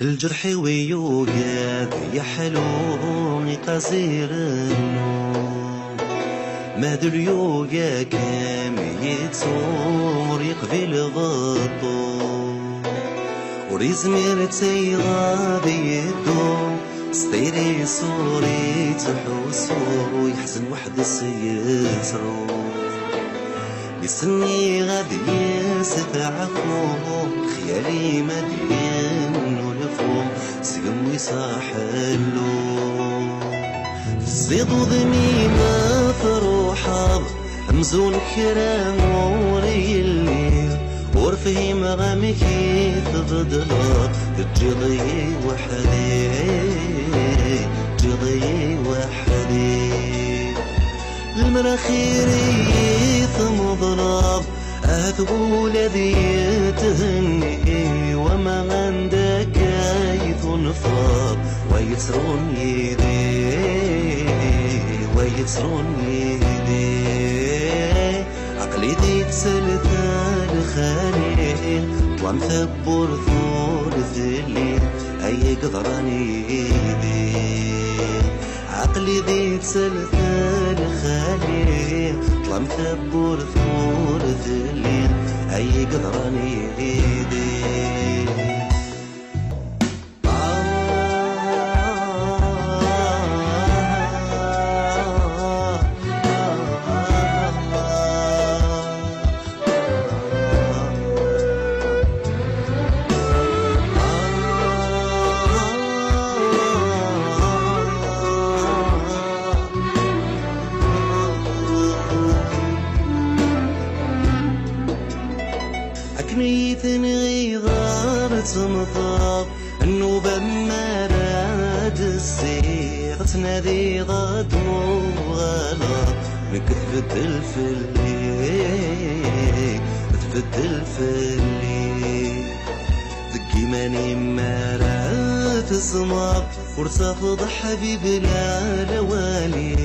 الجرح ويوقات يا حلو قصير النوم. ما اليوقا كام يتصور يقبل غطو وريزمير تيغا بيدو سطيري صوري تحوسو يحزن وحد سيترو بسني غادي يستعفو خيالي يصاحلو في الزيض وضمي ما تروحا مزون كرام وري الليل. ورفهم غامكي تبدلا تجيضي وحدي. تجيضي وحدي. المراخيري ثم ضرب. أتقول ذي تهني. وما عندك يثنفر ويترون يدي ويترون يدي. عقلي ذي تسلثل خليل وعم ثبر ثور ذليل أي قدراني يدي. عقلي ذي تسلسل خالي طلع مثبور ثور ذليل أي قدراني ايدي أكنيت غيظار تمطاب النوبة ما راد السير تنادي غاد وغلا من كثبة الفلي كثبة الفلي ذكي ماني ما راد الزمار ورتفض حبيب العلوالي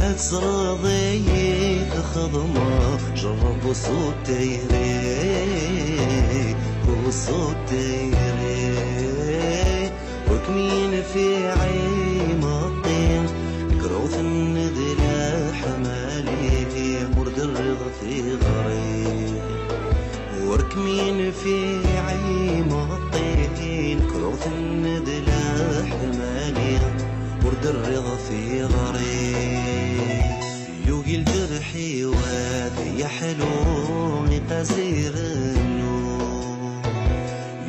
أتسرى ضيق خضمة جرب صوت تيري وصوت تيري. وكمين في عيم الطين كروث النذل حمالي. مرد الرضا في غريب. وركمين في عيم الطين الندل حمالي ورد الرضا في غريب. يوقي الجرحي وادي يا حلو قصير النوم.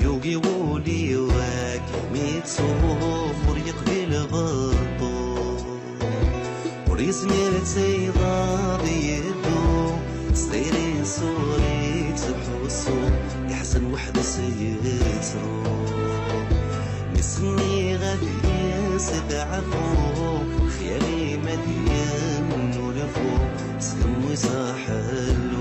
يوقي ولي واكي ميت صفر يقبل غطو وريزمير تيضا بيدو صغيري صوري تحوسو يحسن وحدة سيترو يستعفو خيالي مدين ولفو سلم وصاحلو